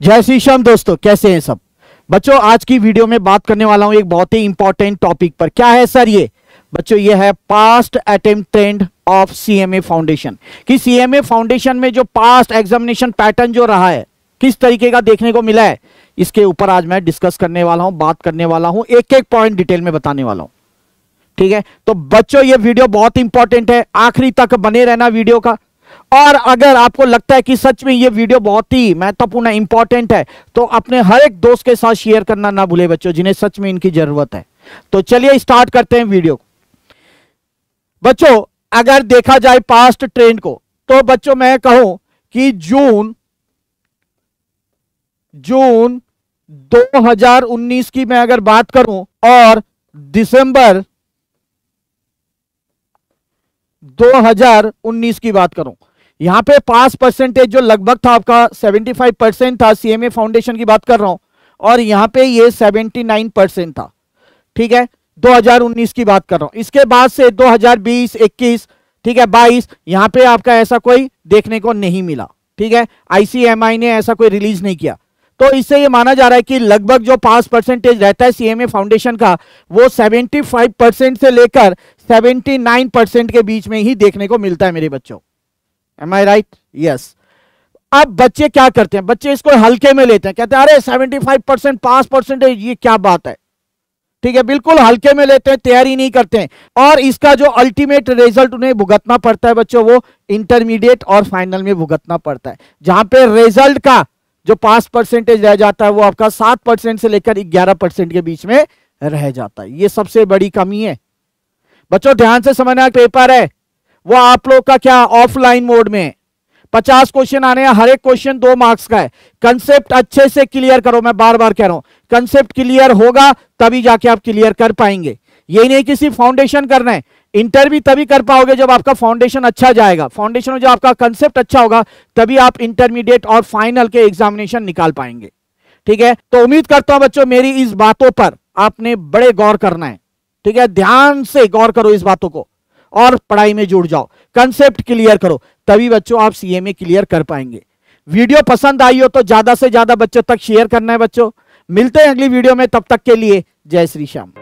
जय श्री श्याम दोस्तों, कैसे हैं सब? बच्चों, आज की वीडियो में बात करने वाला हूँ एक बहुत ही इंपॉर्टेंट टॉपिक पर। क्या है सर ये? बच्चों, ये है past attempt trend of CMA foundation कि सीएमए फाउंडेशन में जो पास्ट एग्जामिनेशन पैटर्न जो रहा है, किस तरीके का देखने को मिला है, इसके ऊपर आज मैं डिस्कस करने वाला हूँ, बात करने वाला हूँ एक एक पॉइंट डिटेल में बताने वाला हूँ। ठीक है? तो बच्चों, ये वीडियो बहुत इंपॉर्टेंट है। आखिरी तक बने रहना वीडियो का। और अगर आपको लगता है कि सच में ये वीडियो बहुत ही महत्वपूर्ण है इंपॉर्टेंट है तो अपने हर एक दोस्त के साथ शेयर करना ना भूले बच्चों, जिन्हें सच में इनकी ज़रूरत है। तो चलिए स्टार्ट करते हैं वीडियो बच्चों, अगर देखा जाए पास्ट ट्रेंड को तो बच्चों मैं कहूँ कि जून जून 2019 की मैं अगर बात करूँ, और दिसंबर 2019 की बात करूँ यहाँ पे पास परसेंटेज जो लगभग था आपका 75 परसेंट था सीएमए फाउंडेशन की बात कर रहा हूँ, और यहाँ पे ये 79 परसेंट था। ठीक है? 2019 की बात कर रहा हूँ। इसके बाद से 2020 21 ठीक है 22 यहाँ पे आपका ऐसा कोई देखने को नहीं मिला। ठीक है? आईसीएमआई ने ऐसा कोई रिलीज़ नहीं किया। तो इससे ये माना जा रहा है कि लगभग जो पास परसेंटेज रहता है सीएमए फाउंडेशन का, वो 75 परसेंट से लेकर 79 परसेंट के बीच में ही देखने को मिलता है मेरे बच्चों। एम आई राइट यस अब बच्चे क्या करते हैं? बच्चे इसको हल्के में लेते हैं। कहते हैं, अरे 75 परसेंट पास परसेंटेज ये क्या बात है? ठीक है, बिल्कुल हल्के में लेते हैं, तैयारी नहीं करते हैं। और इसका जो अल्टीमेट रिज़ल्ट उन्हें भुगतना पड़ता है बच्चों, वो इंटरमीडिएट और फाइनल में भुगतना पड़ता है। जहाँ पे रिज़ल्ट का जो पास परसेंटेज रह जाता है, वो आपका सात परसेंट से लेकर ग्यारह परसेंट के बीच में रह जाता है। ये सबसे बड़ी कमी है। बच्चों, ध्यान से समझना पेपर है। वो आप लोग का क्या ऑफलाइन मोड में? पचास क्वेश्चन आने हैं, हर एक क्वेश्चन दो मार्क्स का है। कंसेप्ट अच्छे से क्लियर करो, मैं बार बार कह रहा हूँ। कंसेप्ट क्लियर होगा, तभी जाके आप क्लियर कर पाएँगे। यही नहीं किसी फाउंडेशन करना है। इंटर भी तभी कर पाओगे जब आपका फाउंडेशन अच्छा जाएगा। फाउंडेशन में जब आपका कंसेप्ट अच्छा होगा, तभी आप इंटरमीडिएट और फाइनल के एग्जामिनेशन निकाल पाएँगे। ठीक है? तो उम्मीद करता हूँ बच्चों, मेरी इस बातों पर आपने बड़े गौर करना है। ठीक है? ध्यान से गौर करो इस बातों को। और पढ़ाई में जुड़ जाओ। कंसेप्ट क्लियर करो, तभी बच्चों आप सीएमए क्लियर कर पाएँगे। वीडियो पसंद आई हो तो ज़्यादा से ज़्यादा बच्चों तक शेयर करना है बच्चों। मिलते हैं अगली वीडियो में, तब तक के लिए जय श्री श्याम।